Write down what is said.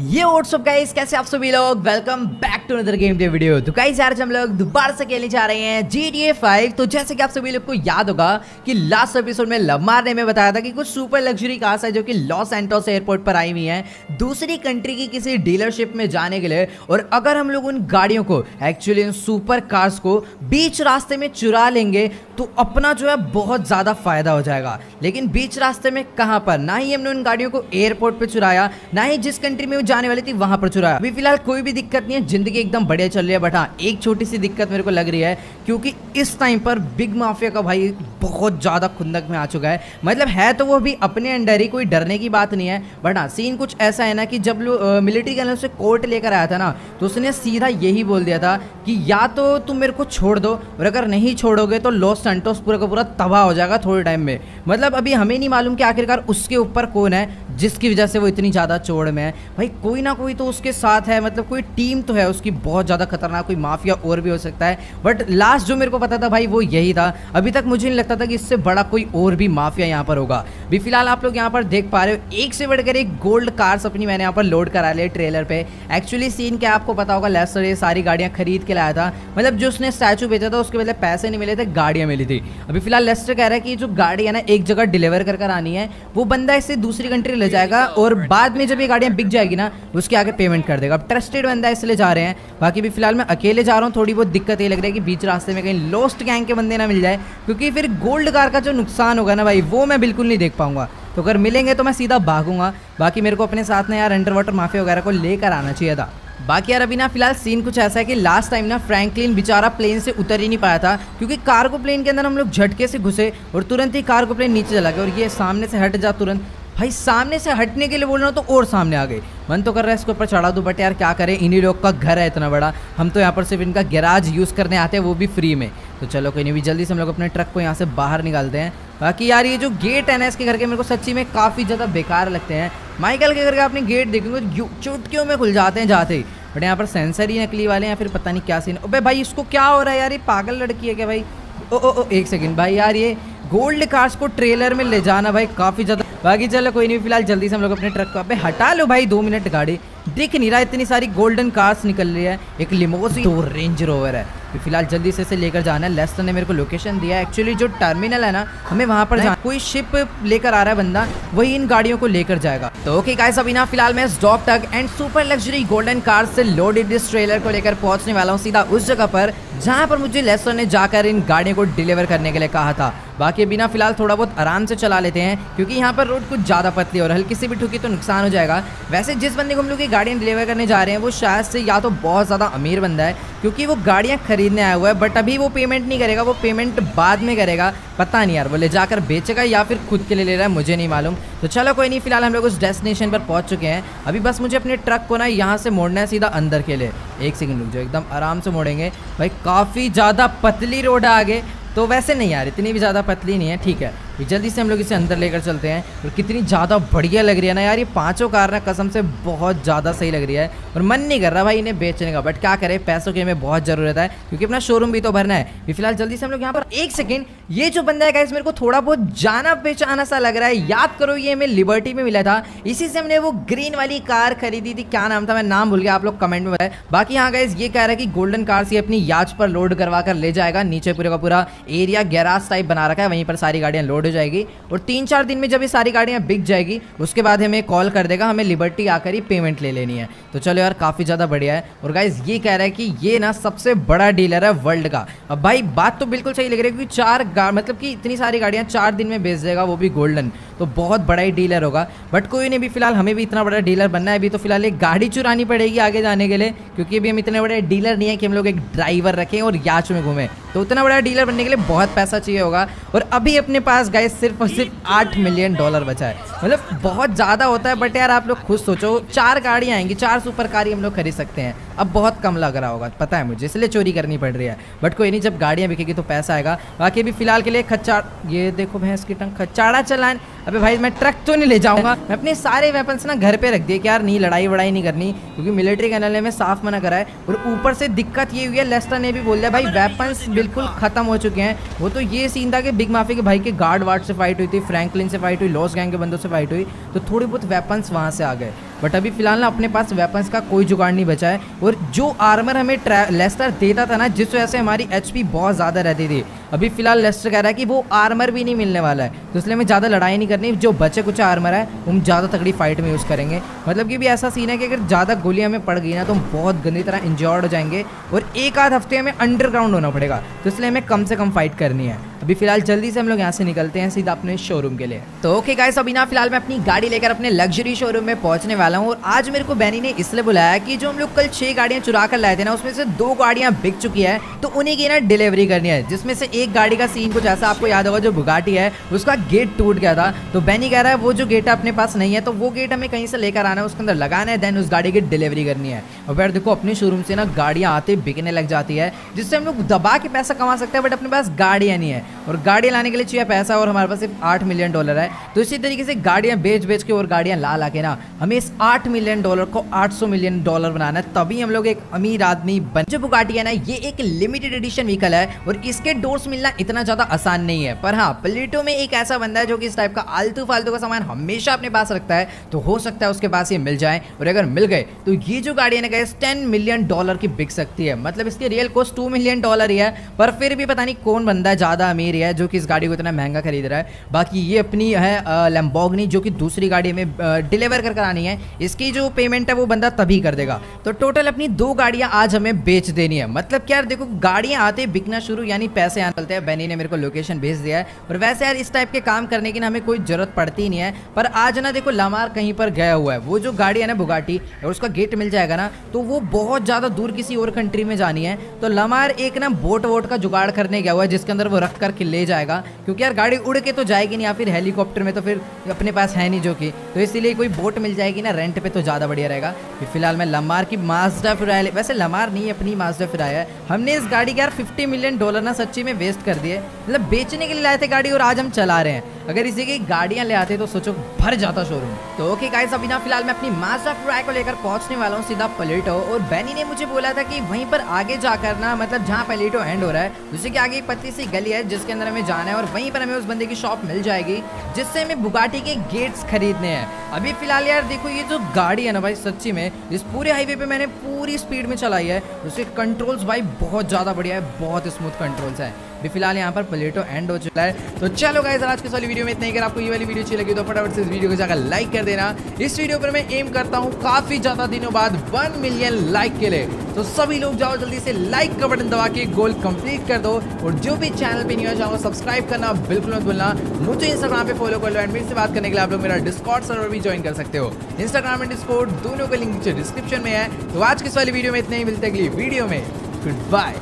ये WhatsApp guys कैसे आप सभी लोग? Welcome back to another game day video तो गाइस यार हम लोग दोबारा से खेलने जा रहे हैं GTA 5 तो जैसे कि आप सभी लोग को याद होगा कि लास्ट एपिसोड में लमार ने में बताया था कि कुछ सुपर लग्जरी कार्स है जो कि लॉस एंटोस एयरपोर्ट पर आई हुई हैं दूसरी कंट्री की किसी डीलरशिप में जाने के लिए। और अगर हम लोग उन गाड़ियों को एक्चुअली उन सुपर कार्स को बीच रास्ते में चुरा लेंगे तो अपना जो है बहुत ज़्यादा फ़ायदा हो जाएगा। लेकिन बीच रास्ते में कहाँ पर? ना ही हमने उन गाड़ियों को एयरपोर्ट पर चुराया, ना ही जिस कंट्री में जाने वाली थी, वहाँ पर चुराया। अभी फ़िलहाल कोई भी दिक्कत नहीं है, ज़िंदगी एकदम बढ़िया चल रही है, बट हाँ एक छोटी सी दिक्कत मेरे को लग रही है, क्योंकि इस टाइम पर बिग माफिया का भाई बहुत ज़्यादा खुंदक में आ चुका है। मतलब है तो वो भी अपने अंडर ही, कोई डरने की बात नहीं है, बट हाँ सीन कुछ ऐसा है ना कि जब मिलिट्री के से कोर्ट लेकर आया था ना तो उसने सीधा यही बोल दिया था कि या तो तुम मेरे को छोड़ दो, और अगर नहीं छोड़ोगे तो लॉस सेंटोस पूरा का पूरा तबाह हो जाएगा थोड़े टाइम में। मतलब अभी हमें नहीं मालूम कि आखिरकार उसके ऊपर कौन है जिसकी वजह से वो इतनी ज़्यादा चोड़ में है। भाई, कोई ना कोई तो उसके साथ है मतलब कोई टीम तो है, उसकी बहुत ज़्यादा खतरनाक, कोई माफिया और भी हो सकता है। बट लास्ट जो मेरे को पता था भाई, वो यही था। अभी तक मुझे नहीं लगता था कि इससे बड़ा कोई और भी माफिया यहाँ पर होगा। भी फ़िलहाल आप लोग यहाँ पर देख पा रहे हो, एक से बढ़कर एक गोल्ड कार्स अपनी मैंने यहाँ पर लोड करा लिया ट्रेलर पे। एक्चुअली सीन क्या आपको पता होगा लेस्टर ये सारी गाड़ियाँ खरीद के लाया था। मतलब जो उसने स्टैचू भेजा था, उसके बदले पैसे नहीं मिले थे, गाड़ियाँ मिली थी। अभी फ़िलहाल लेस्टर कह रहा है कि जो गाड़ी है ना, एक जगह डिलीवर कर कर आनी है, वो बंदा इसे दूसरी कंट्री ले जाएगा और बाद में जब ये गाड़ियाँ बिक जाएगी ना, उसके आगे पेमेंट कर देगा। अब ट्रस्टेड बंदा इसलिए जा रहे हैं, बाकी भी फ़िलहाल मैं अकेले जा रहा हूँ, थोड़ी बहुत दिक्कत ये लग रही है कि बीच रास्ते में कहीं लोस्ट गैंग के बंदे ना मिल जाए, क्योंकि फिर गोल्ड कार का जो नुकसान होगा ना भाई, वो मैं बिल्कुल नहीं देख पाऊँगा। तो अगर मिलेंगे तो मैं सीधा भागूँगा। बाकी मेरे को अपने साथ में यार अंडर वाटर माफिया वगैरह को लेकर आना चाहिए था। बाकी यार अभी ना फ़िलहाल सीन कुछ ऐसा है कि लास्ट टाइम ना फ्रैंकलिन बेचारा प्लेन से उतर ही नहीं पाया था, क्योंकि कार्गो प्लेन के अंदर हम लोग झटके से घुसे और तुरंत ही कार्गो प्लेन नीचे चला गया और ये सामने से हट जा तुरंत। भाई, सामने से हटने के लिए बोल रहा हूँ तो और सामने आ गई। मन तो कर रहा है इसके ऊपर चढ़ा दूँ बट यार क्या करें? इन्हीं लोग का घर है इतना बड़ा। हम तो यहाँ पर सिर्फ़ इनका गैराज यूज़ करने आते हैं, वो भी फ्री में। तो चलो कोई नहीं भी जल्दी से हम लोग अपने ट्रक को यहाँ से बाहर निकालते हैं। बाकी यार, ये जो गेट है ना, इसके घर के मेरे को सच्ची में काफ़ी ज़्यादा बेकार लगते हैं। माइकल के घर के आपने गेट देखेंगे चुटकियों में खुल जाते हैं जाते ही। बट यहाँ पर सेंसर ही नकली वाले हैं फिर पता नहीं क्या सीन अबे भाई, इसको क्या हो रहा है यार? ये पागल लड़की है क्या भाई? ओ ओ ओ, एक सेकंड भाई, यार ये गोल्ड कार्स को ट्रेलर में ले जाना भाई काफ़ी ज़्यादा बाकी चलो कोई नहीं, फ़िलहाल जल्दी से हम लोग अपने ट्रक को अबे हटा लो भाई, दो मिनट गाड़ी। दिख नहीं रहा, इतनी सारी गोल्डन कार्स निकल रही है। एक लिमोसी दो रेंज रोवर है। तो फ़िलहाल जल्दी से इसे लेकर जाना है। लेस्टर ने मेरे को लोकेशन दिया है। एक्चुअली जो टर्मिनल है ना, हमें वहाँ पर जाना कोई शिप लेकर आ रहा है बंदा, वही इन गाड़ियों को लेकर जाएगा। तो ओके गाइस अभी ना फ़िलहाल मैं स्टॉप तक and super luxury golden car से लोडेड इस ट्रेलर को लेकर पहुँचने वाला हूँ सीधा उस जगह पर, जहाँ पर मुझे लेस्टर ने जाकर इन गाड़ियों को डिलीवर करने के लिए कहा था। बाकी बिना फ़िलहाल थोड़ा बहुत आराम से चला लेते हैं, क्योंकि यहाँ पर रोड कुछ ज़्यादा पतली और हल्की से भी ठुकी तो नुकसान हो जाएगा। वैसे जिस बंदे को हम लोग ये गाड़ियाँ डिलीवर करने जा रहे हैं, वो शायद से या तो बहुत ज़्यादा अमीर बंदा है, क्योंकि वो गाड़ियाँ खरीदने आया हुआ है बट अभी वो पेमेंट नहीं करेगा, वो पेमेंट बाद में करेगा। पता नहीं यार, वो ले जाकर बेचेगा या फिर खुद के लिए ले रहा है, मुझे नहीं मालूम। तो चलो कोई नहीं, फ़िलहाल हम लोग उस डेस्टिनेशन पर पहुँच चुके हैं। अभी बस मुझे अपने ट्रक को ना यहाँ से मोड़ना है सीधा अंदर के लिए। एक सेकंड रुक जाओ, एकदम आराम से मोड़ेंगे। भाई, काफ़ी ज़्यादा पतली रोड है आगे। तो वैसे नहीं यार इतनी भी ज़्यादा पतली नहीं है ठीक है। जल्दी से हम लोग इसे अंदर लेकर चलते हैं। और कितनी ज़्यादा बढ़िया लग रही है ना यार, ये पाँचों कार ना कसम से बहुत ज़्यादा सही लग रही है। और मन नहीं कर रहा भाई इन्हें बेचने का बट क्या करें, पैसों की हमें बहुत ज़रूरत है, क्योंकि अपना शोरूम भी तो भरना है। फ़िलहाल जल्दी से हम लोग यहाँ पर एक सेकेंड ये जो बंदा है मेरे को थोड़ा बहुत जाना पहचाना सा लग रहा है। याद करो, ये हमें लिबर्टी में मिला था। इसी से हमने वो ग्रीन वाली कार खरीदी थी। क्या नाम था, मैं नाम भूल गया, आप लोग कमेंट में बताए। बाकी यहाँ गाइज़ ये कह रहा है कि गोल्डन कार से अपनी याच पर लोड करवा कर ले जाएगा, नीचे पूरे का पूरा एरिया गैराज टाइप बना रखा है, वहीं पर सारी गाड़ियाँ लोड हो जाएगी और तीन चार दिन में जब ये सारी गाड़ियाँ बिक जाएगी, उसके बाद हमें कॉल कर देगा, हमें लिबर्टी आकर ही पेमेंट ले लेनी है। तो चलो यार, काफ़ी ज़्यादा बढ़िया है। और गाइज़ ये कह रहा है कि ये ना सबसे बड़ा डीलर है वर्ल्ड का। अब भाई, बात तो बिल्कुल सही लग रही है क्योंकि चार मतलब कि इतनी सारी गाड़ियाँ चार दिन में बेच देगा, वो भी गोल्डन तो बहुत बड़ा ही डीलर होगा। बट कोई नहीं भी फ़िलहाल हमें भी इतना बड़ा डीलर बनना है। अभी तो फ़िलहाल एक गाड़ी चुरानी पड़ेगी आगे जाने के लिए, क्योंकि अभी हम इतने बड़े डीलर नहीं है कि हम लोग एक ड्राइवर रखें और याच में घूमें। तो उतना बड़ा डीलर बनने के लिए बहुत पैसा चाहिए होगा। और अभी अपने पास गए सिर्फ़ और सिर्फ़ आठ मिलियन डॉलर बचा है। मतलब बहुत ज़्यादा होता है बट यार आप लोग खुद सोचो, चार गाड़ियाँ आएँगी, चार सुपर कार ही हम लोग खरीद सकते हैं। अब बहुत कम लग रहा होगा, पता है मुझे, इसलिए चोरी करनी पड़ रही है। बट कोई नहीं, जब गाड़ियाँ बिकेगी तो पैसा आएगा। बाकी अभी फ़िलहाल के लिए खच्चा ये देखो भैंस की टंग, खच्चाड़ा चलान अबे भाई, मैं ट्रक तो नहीं ले जाऊँगा। मैं अपने सारे वेपन्स ना घर पे रख दिए कि यार, नहीं, लड़ाई वड़ाई नहीं करनी, क्योंकि मिलिट्री कैनल ने में साफ़ मना करा है। और ऊपर से दिक्कत ये हुई है लेस्टर ने भी बोल दिया, भाई वेपन्स बिल्कुल खत्म हो चुके हैं। वो तो ये सीन था कि बिग माफ़ी के भाई के गार्ड वार्ड से फाइट हुई थी फ्रैंकलिन से फाइट हुई लॉस गैंग के बंदों से फाइट हुई तो थोड़ी बहुत वेपन्स वहाँ से आ गए। बट अभी फ़िलहाल ना अपने पास वेपन्स का कोई जुगाड़ नहीं बचा है। और जो आर्मर हमें लेस्टर देता था ना, जिस वजह से हमारी एच बहुत ज़्यादा रहती थी। अभी फ़िलहाल लेस्टर कह रहा है कि वो आर्मर भी नहीं मिलने वाला है। तो इसलिए हमें ज़्यादा लड़ाई नहीं करनी। जो बचे कुछ आर्मर है हम ज़्यादा तगड़ी फाइट में यूज़ करेंगे। मतलब कि भी ऐसा सीन है कि अगर ज़्यादा गोलियाँ हमें पड़ गई ना तो हम बहुत गंदी तरह इंजॉर्ड हो जाएँगे और एक आध हफ़्ते हमें अंडरग्राउंड होना पड़ेगा। तो इसलिए हमें कम से कम फाइट करनी है। अभी फ़िलहाल जल्दी से हम लोग यहाँ से निकलते हैं सीधा अपने शोरूम के लिए। तो ओके गाइस अभी ना फ़िलहाल मैं अपनी गाड़ी लेकर अपने लग्जरी शोरूम में पहुँचने वाला हूँ और आज मेरे को बैनी ने इसलिए बुलाया कि जो हम लोग कल छह गाड़ियाँ चुरा कर लाए थे ना, उसमें से दो गाड़ियाँ बिक चुकी है तो उन्हीं की ना डिलीवरी करनी है, जिसमें से एक गाड़ी का सीन कुछ ऐसा आपको याद होगा जो बुगाटी है, उसका गेट टूट गया था। तो बैनी कह रहा है, वो जो गेट अपने पास नहीं है तो वो गेट हमें कहीं से लेकर आना है, उसके अंदर लगाना है देन उस गाड़ी की डिलीवरी करनी है। और फिर देखो, अपने शोरूम से ना गाड़ियाँ आते बिकने लग जाती है, जिससे हम लोग दबा के पैसा कमा सकते हैं बट अपने पास गाड़ियाँ नहीं है। और गाड़ी लाने के लिए चाहिए पैसा और हमारे पास सिर्फ़ आठ मिलियन डॉलर है। तो इसी तरीके से गाड़ियाँ बेच बेच के और गाड़ियाँ ला ला के ना, हमें इस आठ मिलियन डॉलर को आठ सौ मिलियन डॉलर बनाना है। तभी हम लोग एक अमीर आदमी बन, जो बुगाटी है ना, ये एक लिमिटेड एडिशन व्हीकल है और इसके डोर्स मिलना इतना ज़्यादा आसान नहीं है। पर हाँ प्लेटो में एक ऐसा बंदा है जो कि इस टाइप का आलतू फालतू का सामान हमेशा अपने पास रखता है तो हो सकता है उसके पास ये मिल जाए और अगर मिल गए तो ये जो गाड़ी है ना टेन मिलियन डॉलर की बिक सकती है। मतलब इसकी real cost two million dollar ही है, पर फिर भी पता नहीं कौन बंदा है ज़्यादा अमीर है जो कि इस गाड़ी को इतना महँगा खरीद रहा है। बाकी ये अपनी है लैम्बोगनी जो कि दूसरी गाड़ी में डिलीवर कर करानी है। इसकी जो पेमेंट है वो बंदा तभी कर देगा। तो टोटल अपनी दो गाड़ियाँ आज हमें बेच देनी है। मतलब क्या देखो, गाड़ियाँ आते, बिकना शुरू, यानी पैसे यहाँ चलते हैं। बैनी ने मेरे को लोकेशन भेज दिया है। और वैसे यार इस टाइप के काम करने की ना हमें कोई ज़रूरत पड़ती नहीं है। पर आज ना देखो लमार कहीं पर गया हुआ है। वो जो गाड़ी है ना बुगाटी और उसका गेट मिल जाएगा ना तो वो बहुत ज़्यादा दूर किसी और कंट्री में जानी है। तो लमार एक ना बोट वोट का जुगाड़ करने गया हुआ है, जिसके अंदर वो रख करके ले जाएगा। क्योंकि यार गाड़ी उड़ के तो जाएगी नहीं या फिर हेलीकॉप्टर में तो फिर अपने पास है नहीं जो कि। तो इसीलिए कोई बोट मिल जाएगी ना रेंट पे तो ज़्यादा बढ़िया रहेगा। फिर फ़िलहाल मैं लमार की माजडा फिराया वैसे लमार नहीं अपनी माजडा फिराया है। हमने इस गाड़ी के यार फिफ्टी मिलियन डॉलर ना सच्ची में वेस्ट कर दिए। मतलब बेचने के लिए लाए थे गाड़ी और आज हम चला रहे हैं। अगर इसी की गाड़ियाँ ले आते तो सोचो भर जाता शोरूम तो ओके गाइस अभी ना फ़िलहाल मैं अपनी माजदा फ्राई को लेकर पहुँचने वाला हूँ सीधा पलेटो और बैनी ने मुझे बोला था कि वहीं पर आगे जाकर ना मतलब जहाँ पलेटो एंड हो रहा है, उसी के आगे एक पतली सी गली है जिसके अंदर हमें जाना है और वहीं पर हमें उस बंदे की शॉप मिल जाएगी, जिससे हमें बुगाटी के गेट्स खरीदने हैं। अभी फ़िलहाल यार देखो ये जो गाड़ी है ना भाई, सच्ची में, इस पूरे हाईवे पे मैंने पूरी स्पीड में चलाई है, उसके कंट्रोल्स भाई बहुत ज़्यादा बढ़िया है, बहुत स्मूथ कंट्रोल्स है। भी फ़िलहाल यहाँ पर प्लेटो एंड हो चुका है। तो चलो गाइस आज की वाली वीडियो में इतना ही। अगर आपको ये वाली वीडियो अच्छी लगी तो फटाफट से इस वीडियो को जाकर लाइक कर देना। इस वीडियो पर मैं एम करता हूँ काफ़ी ज़्यादा दिनों बाद वन मिलियन लाइक के लिए। तो सभी लोग जाओ जल्दी से लाइक का बटन दबा के गोल कंप्लीट कर दो। और जो भी चैनल पे नहीं हो सब्सक्राइब करना, बिल्कुल मत भूलना। मुझे इंस्टाग्राम पे फॉलो कर लो एंड मेरे से बात करने के लिए आप लोग मेरा डिस्कॉर्ड सर्वर भी ज्वाइन कर सकते हो। इंस्टाग्राम एंड डिस्कॉर्ड दोनों का लिंक नीचे डिस्क्रिप्शन में है। तो आज की वाली वीडियो में इतने ही। मिलते अगली वीडियो में। Good bye